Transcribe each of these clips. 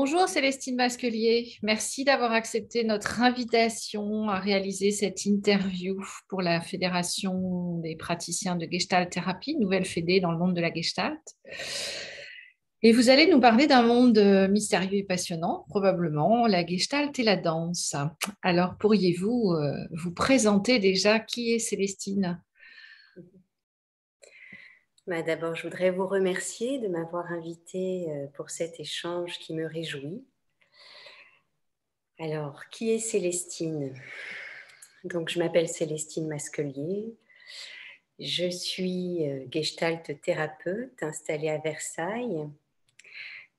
Bonjour Célestine Masquelier, merci d'avoir accepté notre invitation à réaliser cette interview pour la Fédération des praticiens de Gestalt Thérapie, nouvelle fédé dans le monde de la Gestalt. Et vous allez nous parler d'un monde mystérieux et passionnant, probablement la Gestalt et la danse. Alors pourriez-vous euh, vous présenter déjà qui est Célestine? Bah, d'abord, je voudrais vous remercier de m'avoir invité euh, pour cet échange qui me réjouit. Alors, qui est Célestine? Donc, je m'appelle Célestine Masquelier. Je suis euh, gestalt thérapeute installée à Versailles.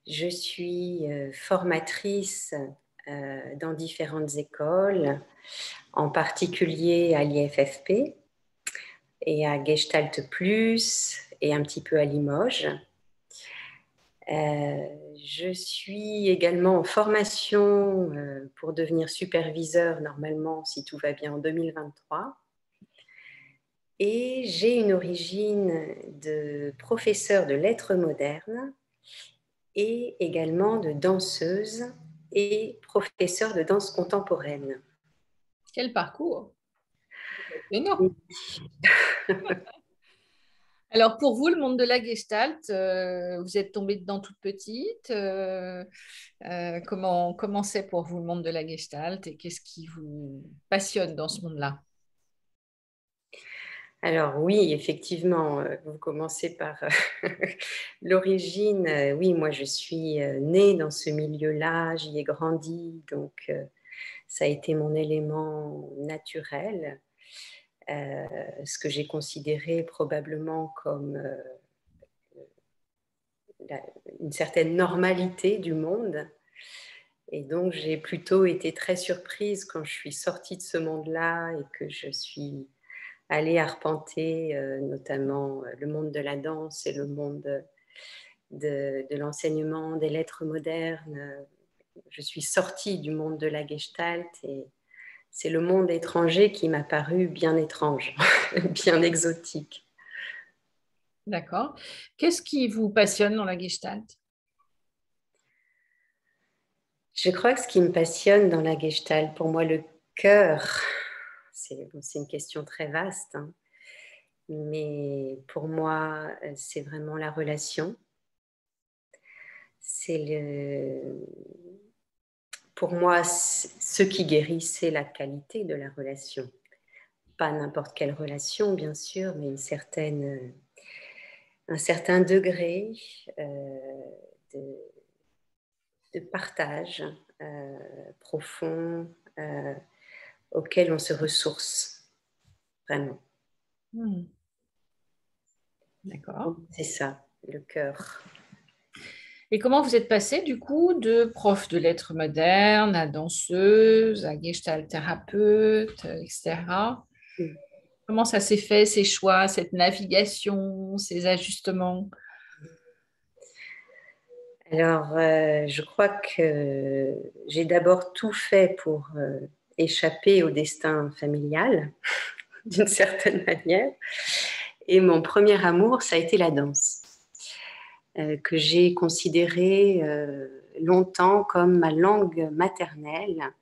Je suis euh, formatrice dans différentes écoles, en particulier à l'IFFP et à Gestalt Plus et un petit peu à Limoges. Euh, je suis également en formation euh, pour devenir superviseur normalement, si tout va bien, en 2023. Et j'ai une origine de professeur de lettres modernes et également de danseuse et professeur de danse contemporaine. Quel parcours Énorme Alors pour vous, le monde de la gestalt, euh, vous êtes tombée dedans toute petite. Euh, euh, comment comment c'est pour vous le monde de la gestalt et qu'est-ce qui vous passionne dans ce monde-là? Alors oui, effectivement, vous commencez par l'origine. Oui, moi je suis née dans ce milieu-là, j'y ai grandi, donc ça a été mon élément naturel. Euh, ce que j'ai considéré probablement comme euh, une certaine normalité du monde. Et donc j'ai plutôt été très surprise quand je suis sortie de ce monde-là et que je suis allée arpenter euh, notamment le monde de la danse et le monde de, de l'enseignement des lettres modernes. Je suis sortie du monde de la gestalt et c'est le monde étranger qui m'a paru bien étrange, bien exotique. D'accord. Qu'est-ce qui vous passionne dans la gestalt? Je crois que ce qui me passionne dans la gestalt, pour moi, le cœur, c'est une question très vaste, hein. mais pour moi, c'est vraiment la relation. C'est le, pour moi, ce qui guérit, c'est la qualité de la relation. Pas n'importe quelle relation, bien sûr, mais une certaine, un certain degré euh, de, partage euh, profond euh, auquel on se ressource, vraiment. Hmm. D'accord. C'est ça, le cœur. Et comment vous êtes passée du coup de prof de lettres modernes à danseuse, à gestalt thérapeute, etc. Comment ça s'est fait, ces choix, cette navigation, ces ajustements? Alors, euh, je crois que j'ai d'abord tout fait pour euh, échapper au destin familial, d'une certaine manière. Et mon premier amour, ça a été la danse. Euh, que j'ai considéré euh, longtemps comme ma langue maternelle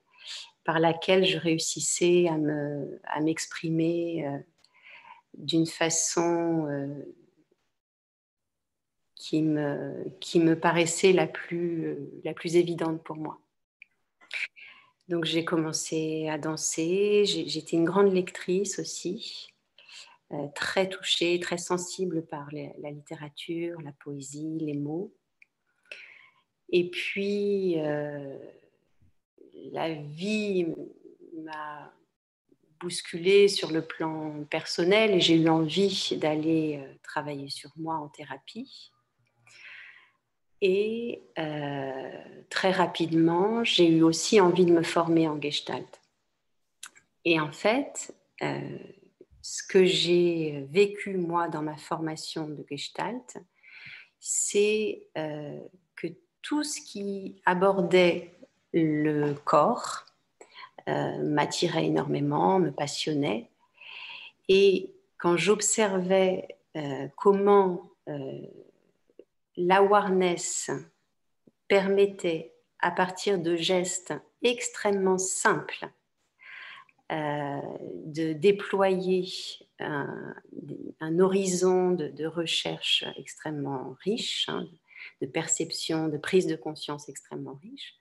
par laquelle je réussissais à m'exprimer euh, d'une façon qui me, qui me paraissait la plus, la plus évidente pour moi. Donc j'ai commencé à danser, j'étais une grande lectrice aussi. Euh, très touchée, très sensible par la littérature, la poésie, les mots. Et puis, euh, la vie m'a bousculée sur le plan personnel et j'ai eu envie d'aller euh, travailler sur moi en thérapie. Et très rapidement, j'ai eu aussi envie de me former en gestalt. Et en fait, ce que j'ai vécu moi dans ma formation de Gestalt, c'est euh, que tout ce qui abordait le corps euh, m'attirait énormément, me passionnait. Et quand j'observais euh, comment l'awareness permettait à partir de gestes extrêmement simples, de déployer un, horizon de, recherche extrêmement riche, hein, de perception, de prise de conscience extrêmement riche.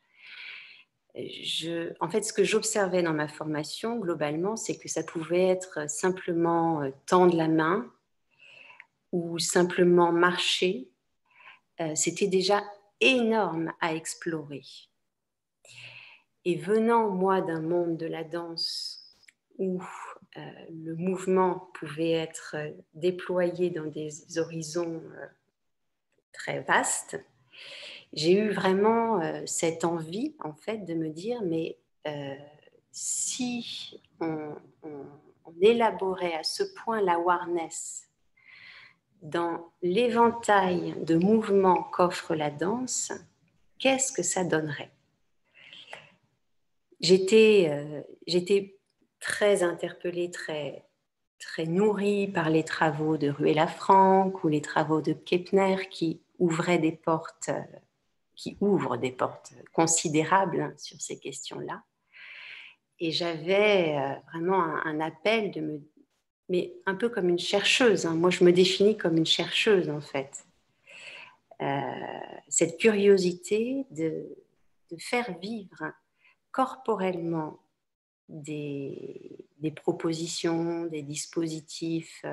En fait, ce que j'observais dans ma formation, globalement, c'est que ça pouvait être simplement euh, tendre la main ou simplement marcher. Euh, c'était déjà énorme à explorer. Et venant, moi, d'un monde de la danse où euh, le mouvement pouvait être déployé dans des horizons très vastes, j'ai eu vraiment euh, cette envie, en fait, de me dire, mais euh, si on, élaborait à ce point la awareness dans l'éventail de mouvements qu'offre la danse, qu'est-ce que ça donnerait? J'étais euh, très interpellée, très, très nourrie par les travaux de Ruella Franck ou les travaux de Kepner qui ouvraient des portes qui ouvre des portes considérables hein, sur ces questions-là. Et j'avais euh, vraiment un, appel de me, mais un peu comme une chercheuse. Hein. Moi, je me définis comme une chercheuse en fait. Euh, cette curiosité de, faire vivre corporellement des, propositions, des dispositifs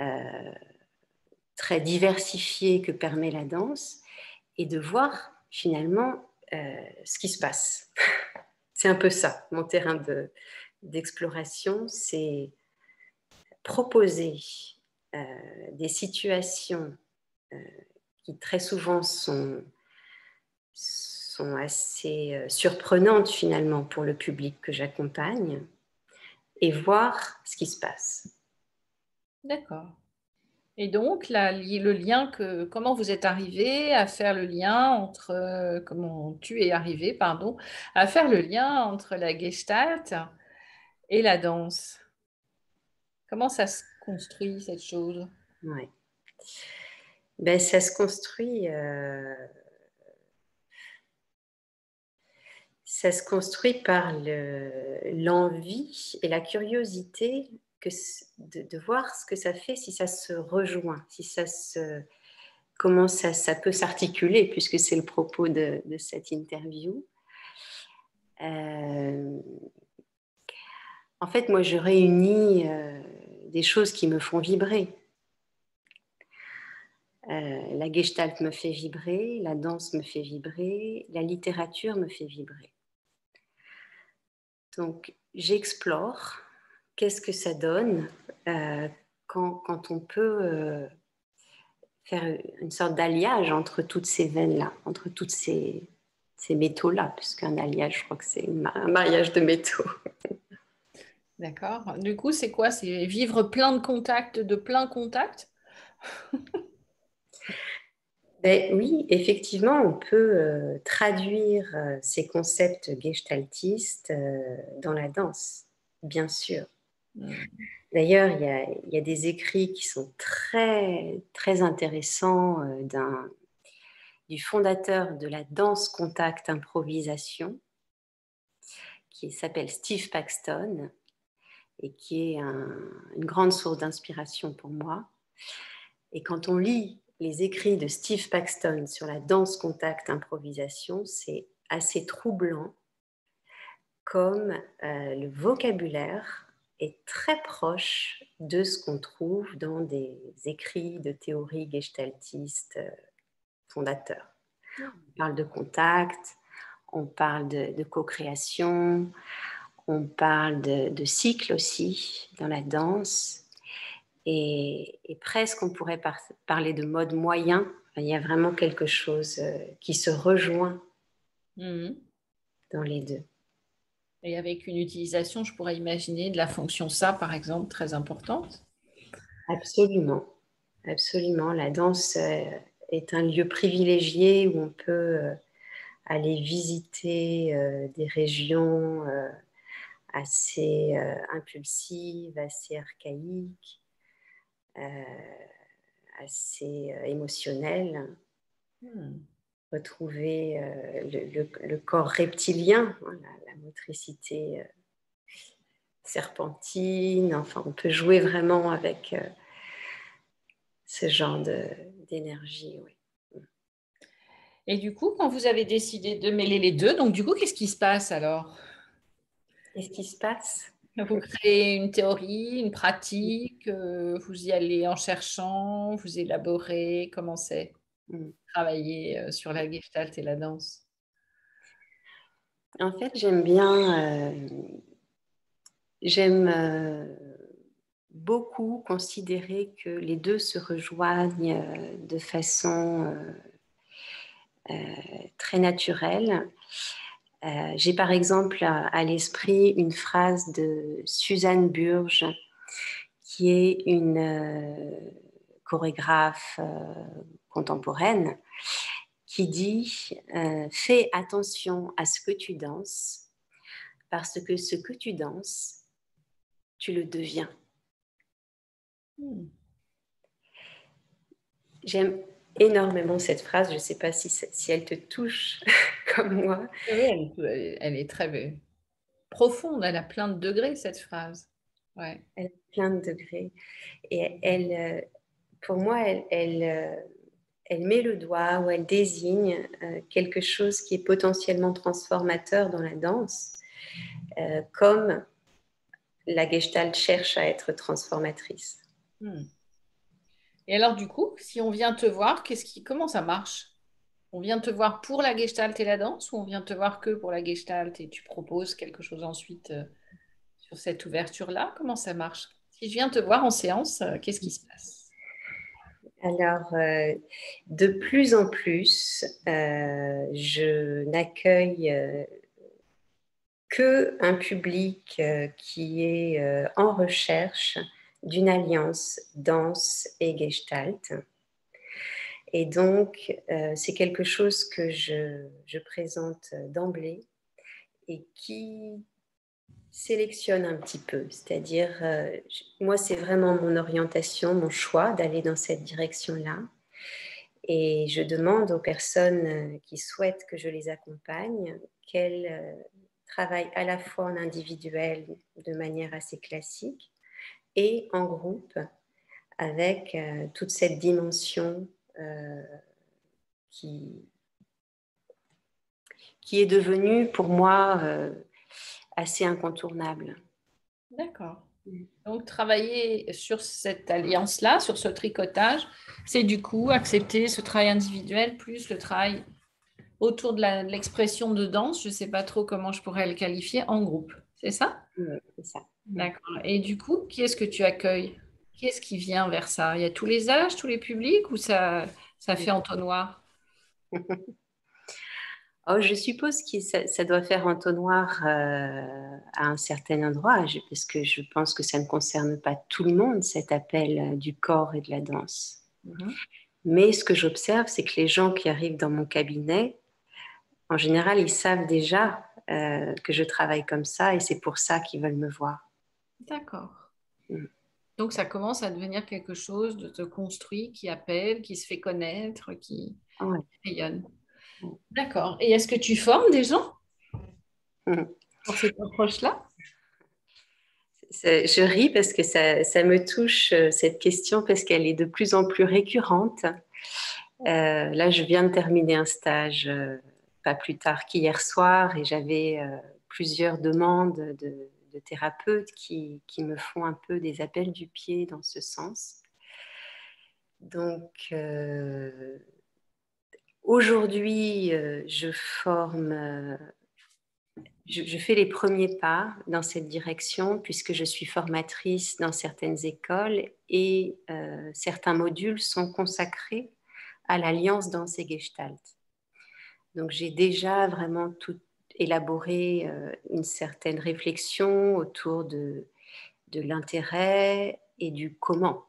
euh, très diversifiés que permet la danse et de voir finalement euh, ce qui se passe. c'est un peu ça, mon terrain d'exploration, c'est proposer euh, des situations euh, qui très souvent sont assez surprenantes finalement pour le public que j'accompagne et voir ce qui se passe. D'accord. Et donc, le lien que, comment vous êtes arrivé à faire le lien entre, euh, comment tu es arrivé, pardon, à faire le lien entre la gestalt et la danse? Comment ça se construit cette chose? Oui. Ben, ça se construit. Euh, ça se construit par l'envie et la curiosité de, voir ce que ça fait si ça se rejoint, si ça se, comment ça, ça peut s'articuler, puisque c'est le propos de, cette interview. Euh, en fait, moi, je réunis euh, des choses qui me font vibrer. Euh, la gestalt me fait vibrer, la danse me fait vibrer, la littérature me fait vibrer. Donc, j'explore qu'est-ce que ça donne euh, quand, on peut euh, faire une sorte d'alliage entre toutes ces veines-là, entre toutes ces, ces métaux-là, puisqu'un alliage, je crois que c'est un mariage de métaux. D'accord. Du coup, c'est quoi? C'est vivre plein de contacts, de plein contacts? ben, Oui, effectivement, on peut euh, traduire ces concepts gestaltistes dans la danse, bien sûr. D'ailleurs, il y, a, des écrits qui sont très, très intéressants euh, du fondateur de la danse contact improvisation, qui s'appelle Steve Paxton et qui est une grande source d'inspiration pour moi. Et quand on lit les écrits de Steve Paxton sur la danse contact improvisation, c'est assez troublant comme euh, le vocabulaire est très proche de ce qu'on trouve dans des écrits de théorie gestaltiste euh, fondateurs. On parle de contact, on parle de, co-création, on parle de, cycle aussi dans la danse. Et, presque on pourrait parler de mode moyen. Il y a vraiment quelque chose euh, qui se rejoint mmh. dans les deux. Et avec une utilisation, je pourrais imaginer de la fonction ça, par exemple, très importante. Absolument, absolument. La danse euh, est un lieu privilégié où on peut euh, aller visiter des régions assez impulsives, assez archaïques, assez émotionnelles. Hmm. retrouver le, corps reptilien, la, motricité serpentine. Enfin, on peut jouer vraiment avec ce genre d'énergie. Oui. Et du coup, quand vous avez décidé de mêler les deux, donc du coup, qu'est-ce qui se passe alors? Qu'est-ce qui se passe? Vous créez une théorie, une pratique, euh, vous y allez en cherchant, vous élaborez, comment c'est mm. Travailler euh, sur la gestalt et la danse En fait, j'aime bien, euh, j'aime beaucoup considérer que les deux se rejoignent de façon très naturel. Euh, j'ai par exemple à, l'esprit une phrase de Suzanne Burge, qui est une euh, chorégraphe contemporaine, qui dit Fais attention à ce que tu danses, parce que ce que tu danses, tu le deviens. Hmm. J'aime énormément cette phrase. Je ne sais pas si, si, elle te touche comme moi. Oui, elle, est très profonde. Elle a plein de degrés, cette phrase. Ouais. Elle a plein de degrés. Et elle, euh, pour moi, elle, elle, euh, elle met le doigt ou elle désigne euh, quelque chose qui est potentiellement transformateur dans la danse, comme la gestalt cherche à être transformatrice. Hmm. Et alors, du coup, si on vient te voir, qu'est-ce qui, comment ça marche? On vient te voir pour la gestalt et la danse ou on vient te voir que pour la gestalt et tu proposes quelque chose ensuite euh, sur cette ouverture-là? Comment ça marche? Si je viens te voir en séance, euh, qu'est-ce qui se passe? Alors, euh, de plus en plus, je n'accueille que un public qui est en recherche d'une alliance danse et gestalt. Et donc, euh, c'est quelque chose que je, présente d'emblée et qui sélectionne un petit peu. C'est-à-dire, euh, moi, c'est vraiment mon orientation, mon choix d'aller dans cette direction-là. Et je demande aux personnes euh, qui souhaitent que je les accompagne qu'elles travaillent à la fois en individuel de manière assez classique, et en groupe avec euh, toute cette dimension euh, qui, qui est devenue pour moi euh, assez incontournable. D'accord. Donc travailler sur cette alliance-là, sur ce tricotage, c'est du coup accepter ce travail individuel plus le travail autour de l'expression de danse, je ne sais pas trop comment je pourrais le qualifier, en groupe. C'est ça? Oui, c'est ça. D'accord. Et du coup, qui est-ce que tu accueilles? Qui est-ce qui vient vers ça? Il y a tous les âges, tous les publics ou ça, ça fait entonnoir? Oh, Je suppose que ça, doit faire entonnoir euh, à un certain endroit, parce que je pense que ça ne concerne pas tout le monde, cet appel euh, du corps et de la danse. Mhm. Mais ce que j'observe, c'est que les gens qui arrivent dans mon cabinet, en général, ils savent déjà euh, que je travaille comme ça et c'est pour ça qu'ils veulent me voir. D'accord. Mm. Donc ça commence à devenir quelque chose de te construit, qui appelle, qui se fait connaître, qui rayonne. D'accord. Et est-ce que tu formes des gens mm. pour cette approche-là? Je ris parce que ça, ça, me touche, euh, cette question, parce qu'elle est de plus en plus récurrente. Euh, là, je viens de terminer un stage euh, pas plus tard qu'hier soir et j'avais plusieurs demandes de de thérapeutes qui, me font un peu des appels du pied dans ce sens. Donc, euh, aujourd'hui, euh, je forme, euh, je, fais les premiers pas dans cette direction puisque je suis formatrice dans certaines écoles et certains modules sont consacrés à l'alliance dans ces gestalt. Donc, j'ai déjà vraiment tout, élaborer euh, une certaine réflexion autour de, de l'intérêt et du comment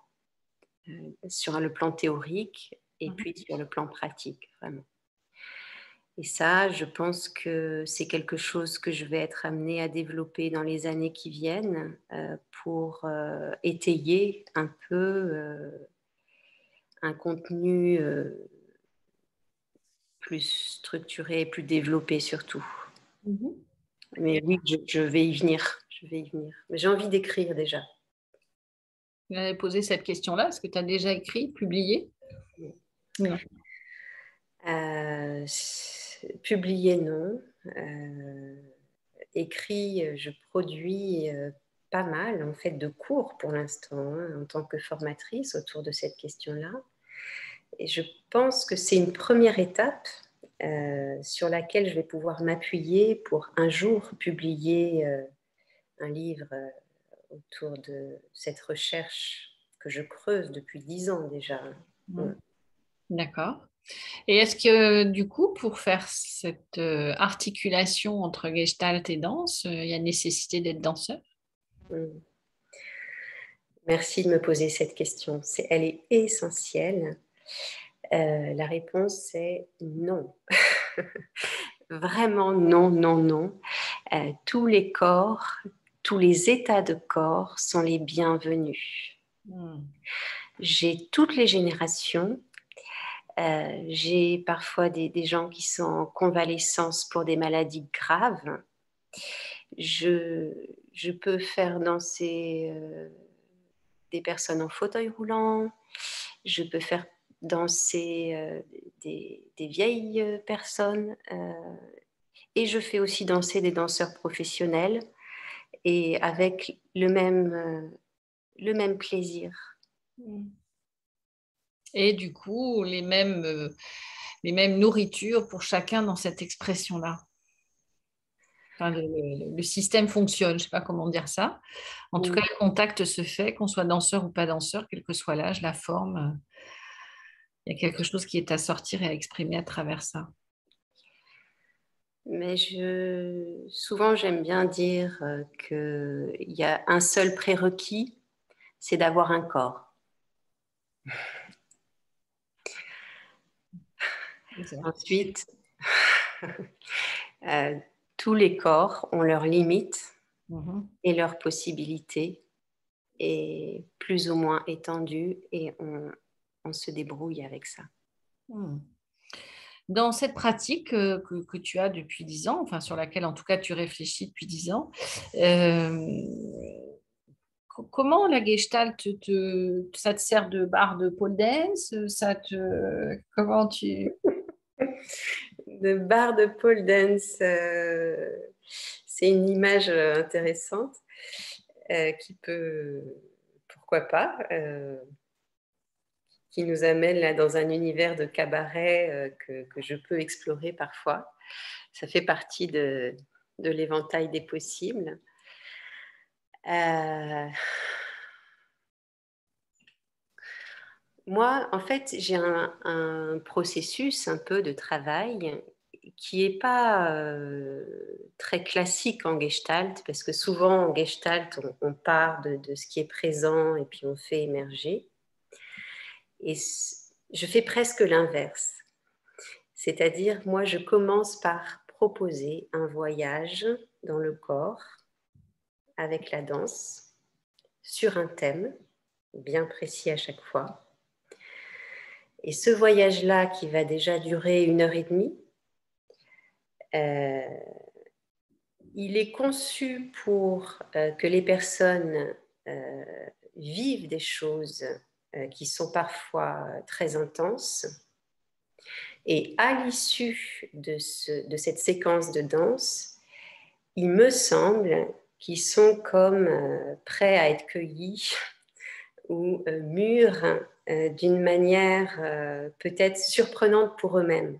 euh, sur le plan théorique et mhm. puis sur le plan pratique, vraiment. Et ça, je pense que c'est quelque chose que je vais être amenée à développer dans les années qui viennent euh, pour étayer un peu un contenu plus structuré, plus développé surtout. Mhm. Mais oui, je, vais y venir. Je vais y venir. Mais j'ai envie d'écrire déjà. Vous avez posé cette question-là. Est-ce que tu as déjà écrit, publié? Non. Euh, publié, non. Euh, écrit, je produis euh, pas mal en fait de cours pour l'instant hein, en tant que formatrice autour de cette question-là. Et je pense que c'est une première étape euh, sur laquelle je vais pouvoir m'appuyer pour un jour publier euh, un livre euh, autour de cette recherche que je creuse depuis dix ans déjà. Mmh. D'accord. Et est-ce que du coup, pour faire cette articulation entre gestalt et danse, il y a nécessité d'être danseur? Mmh. Merci de me poser cette question. elle est essentielle. Euh, la réponse est non. Vraiment non, non, non. Euh, tous les corps, tous les états de corps sont les bienvenus. Hmm. J'ai toutes les générations. Euh, j'ai parfois des, gens qui sont en convalescence pour des maladies graves. Je, je peux faire danser des personnes en fauteuil roulant. Je peux faire danser euh, des, vieilles personnes euh, et je fais aussi danser des danseurs professionnels et avec le même, euh, le même plaisir. Mm. Et du coup, les mêmes, les mêmes nourritures pour chacun dans cette expression-là. le, système fonctionne, je ne sais pas comment dire ça. En tout cas, le contact se fait, qu'on soit danseur ou pas danseur, quel que soit l'âge, la forme il y a quelque chose qui est à sortir et à exprimer à travers ça. Mais je, souvent, j'aime bien dire euh, qu'il y a un seul prérequis, c'est d'avoir un corps. Ensuite, euh, tous les corps ont leurs limites mm-hmm. et leurs possibilités, et plus ou moins étendues, et on, on se débrouille avec ça. Hmm. Dans cette pratique euh, que, tu as depuis dix ans, enfin sur laquelle en tout cas tu réfléchis depuis dix ans, euh, comment la gestalt te, ça te sert de barre de pole dance ça te, Comment tu... de barre de pole dance, euh, c'est une image intéressante qui peut, pourquoi pas, qui nous amène là dans un univers de cabaret euh, que, je peux explorer parfois. Ça fait partie de, l'éventail des possibles. Euh, moi, en fait, j'ai un, processus un peu de travail qui n'est pas euh, très classique en gestalt, parce que souvent en gestalt, on, part de, ce qui est présent et puis on fait émerger. Et je fais presque l'inverse. C'est-à-dire, moi, je commence par proposer un voyage dans le corps avec la danse sur un thème bien précis à chaque fois. Et ce voyage-là, qui va déjà durer une heure et demie, euh, il est conçu pour euh, que les personnes euh, vivent des choses qui sont parfois très intenses. Et à l'issue de, cette séquence de danse, il me semble qu'ils sont comme euh, prêts à être cueillis ou euh, mûrs d'une manière peut-être surprenante pour eux-mêmes.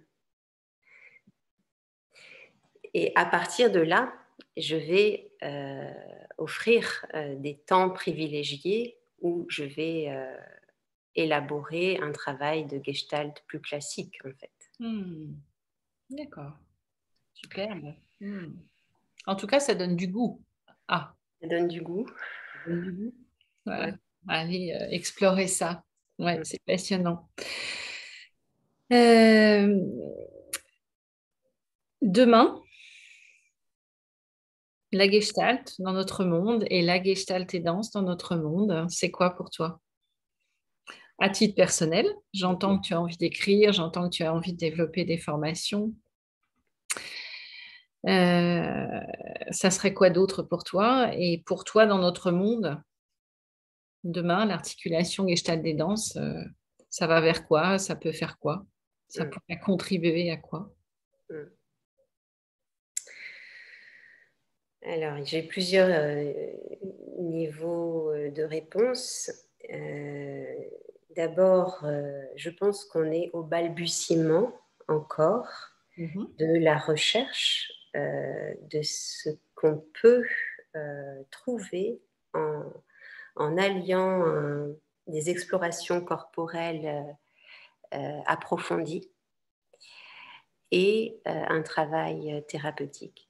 Et à partir de là, je vais offrir des temps privilégiés où je vais élaborer un travail de gestalt plus classique en fait. Hmm. D'accord. Super. Hmm. En tout cas, ça donne du goût. Ah. Ça donne du goût. Allez, euh, explorer ça. Ouais, c'est passionnant. Euh, demain, la gestalt dans notre monde et la gestalt et danse dans notre monde, c'est quoi pour toi? À titre personnel. J'entends que tu as envie d'écrire, j'entends que tu as envie de développer des formations. Euh, ça serait quoi d'autre pour toi? Et pour toi, dans notre monde, demain, l'articulation gestalt des danses, euh, ça va vers quoi? Ça peut faire quoi? Ça mm. pourrait contribuer à quoi? Mm. Alors, j'ai plusieurs euh, niveaux de réponse. D'abord, je pense qu'on est au balbutiement encore mm-hmm. de la recherche euh, de ce qu'on peut euh, trouver en, alliant des explorations corporelles euh, approfondies et un travail thérapeutique.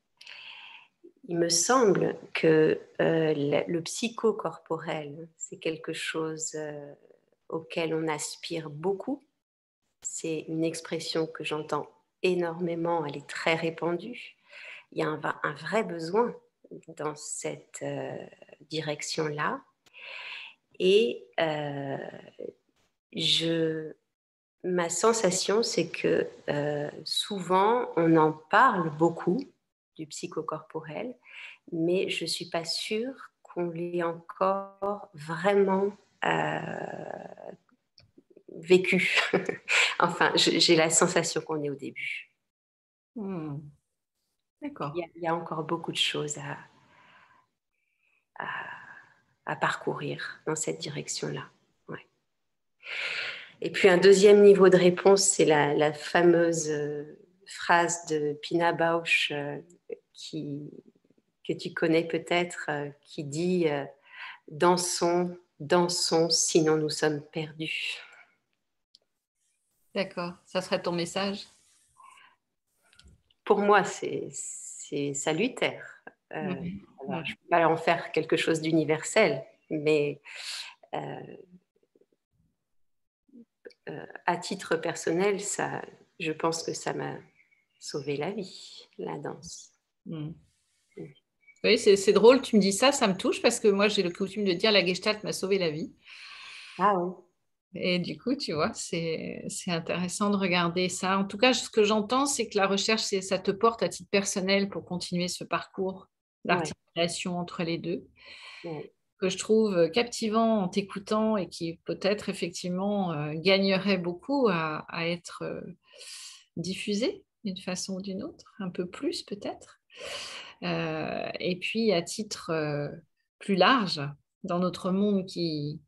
Il me semble que le psychocorporel, c'est quelque chose auquel on aspire beaucoup. C'est une expression que j'entends énormément, elle est très répandue il y a un, vrai besoin dans cette euh, direction-là. Et euh, je, ma sensation, c'est que euh, souvent, on en parle beaucoup du psychocorporel, mais je ne suis pas sûre qu'on l'ait encore vraiment vécu. enfin, j'ai la sensation qu'on est au début. Hmm. D'accord. Il, y a encore beaucoup de choses à, à, parcourir dans cette direction-là. Et puis un deuxième niveau de réponse, c'est la, fameuse euh, phrase de Pina Bausch euh, qui, que tu connais peut-être, euh, qui dit Dansons, dansons, sinon nous sommes perdus. D'accord, ça serait ton message? Pour moi, c'est salutaire. Euh, je ne peux pas en faire quelque chose d'universel, mais euh, euh, à titre personnel, ça, je pense que ça m'a sauvé la vie, la danse. Mm. Oui, c'est drôle, tu me dis ça, ça me touche parce que moi j'ai le coutume de dire la gestalt m'a sauvé la vie. Ah oui. Et du coup, tu vois, c'est intéressant de regarder ça. En tout cas, ce que j'entends, c'est que la recherche, ça te porte à titre personnel pour continuer ce parcours d'articulation entre les deux, que je trouve captivant en t'écoutant et qui peut-être effectivement euh, gagnerait beaucoup à, être euh, diffusé d'une façon ou d'une autre, un peu plus peut-être. Euh, et puis, à titre plus large, dans notre monde qui,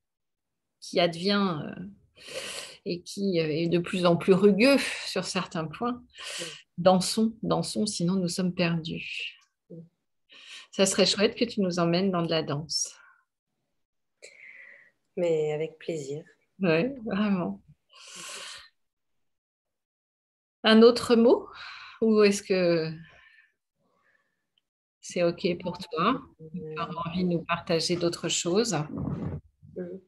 qui advient euh, et qui euh, est de plus en plus rugueux sur certains points. Dansons, dansons, sinon nous sommes perdus. Ça serait chouette que tu nous emmènes dans de la danse. Mais avec plaisir. Oui, vraiment. Un autre mot? Ou est-ce que c'est OK pour toi Tu as envie de nous partager d'autres choses mm.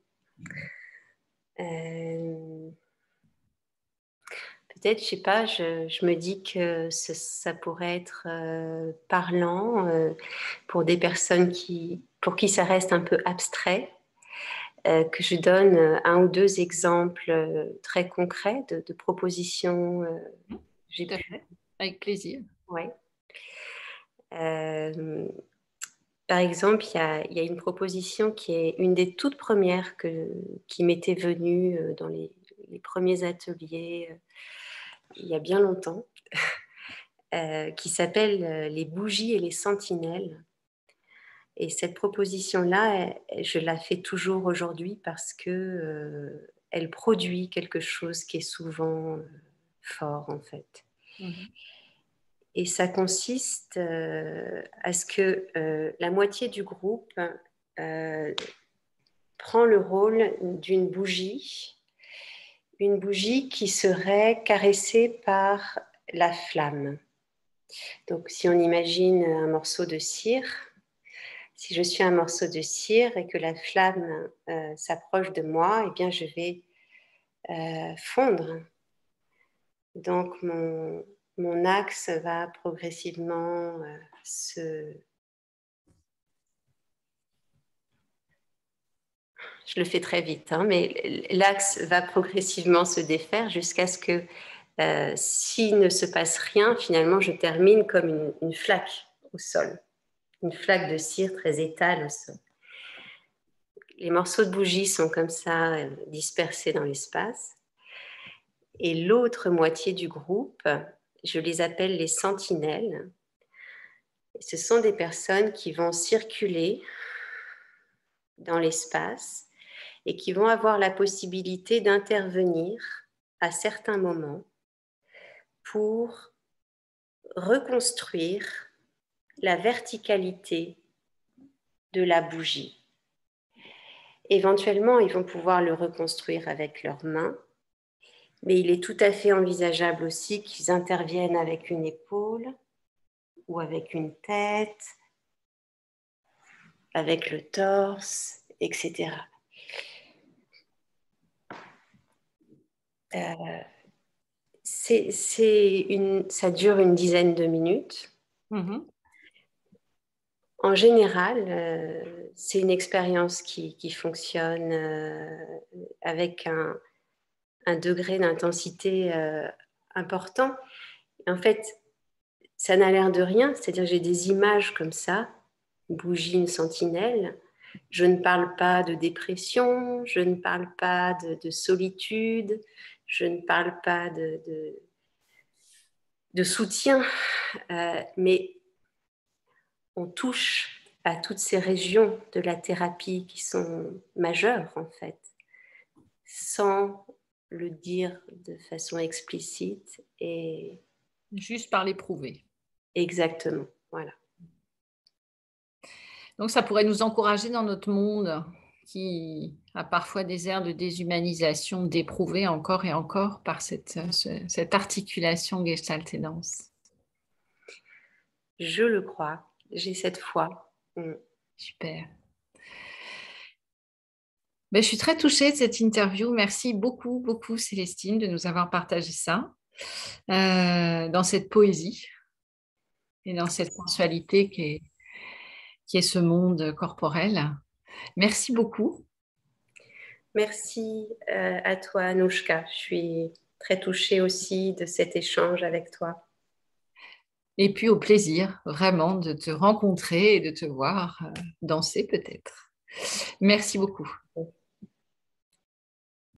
Euh, peut-être, je sais pas, je, me dis que ça, pourrait être euh, parlant euh, pour des personnes qui, pour qui ça reste un peu abstrait, que je donne un ou deux exemples très concrets de, propositions. J'ai Avec plaisir. Ouais. Par exemple, il y, a, une proposition qui est une des toutes premières qui m'était venue euh, dans les, premiers ateliers euh, il y a bien longtemps, euh, qui s'appelle Les bougies et les sentinelles. Et cette proposition-là, je la fais toujours aujourd'hui parce que elle produit quelque chose qui est souvent fort en fait. Mmh et ça consiste euh, à ce que euh, la moitié du groupe euh, prend le rôle d'une bougie, une bougie qui serait caressée par la flamme. Donc si on imagine un morceau de cire, si je suis un morceau de cire et que la flamme s'approche de moi, eh bien je vais fondre. Donc mon, mon axe va progressivement euh, se, je le fais très vite, hein, mais l'axe va progressivement se défaire jusqu'à ce que euh, s'il ne se passe rien, finalement, je termine comme une, flaque au sol, une flaque de cire très étale au sol. Les morceaux de bougie sont comme ça euh, dispersés dans l'espace. Et l'autre moitié du groupe, je les appelle les sentinelles. Ce sont des personnes qui vont circuler dans l'espace et qui vont avoir la possibilité d'intervenir à certains moments pour reconstruire la verticalité de la bougie. Éventuellement, ils vont pouvoir le reconstruire avec leurs mains, mais il est tout à fait envisageable aussi qu'ils interviennent avec une épaule ou avec une tête, avec le torse, etc. Euh, une, ça dure une dizaine de minutes. Mm-hmm. En général, euh, c'est une expérience qui, fonctionne euh, avec un, degré d'intensité euh, important. En fait, ça n'a l'air de rien, c'est-à-dire j'ai des images comme ça, bougie, une sentinelle. Je ne parle pas de dépression, je ne parle pas de, solitude, je ne parle pas de, de, soutien, mais on touche à toutes ces régions de la thérapie qui sont majeures en fait, sans le dire de façon explicite et juste par l'éprouver. Exactement, voilà. Donc ça pourrait nous encourager dans notre monde qui a parfois des airs de déshumanisation, d'éprouver encore et encore par cette, cette articulation gestalt et danse. Je le crois j'ai cette foi. Mm. Super. Ben, je suis très touchée de cette interview. Merci beaucoup, beaucoup, Célestine, de nous avoir partagé ça euh, dans cette poésie et dans cette sensualité qui est, qui est ce monde corporel. Merci beaucoup. Merci euh, à toi, Anouchka. Je suis très touchée aussi de cet échange avec toi. Et puis au plaisir vraiment de te rencontrer et de te voir euh, danser peut-être. Merci beaucoup.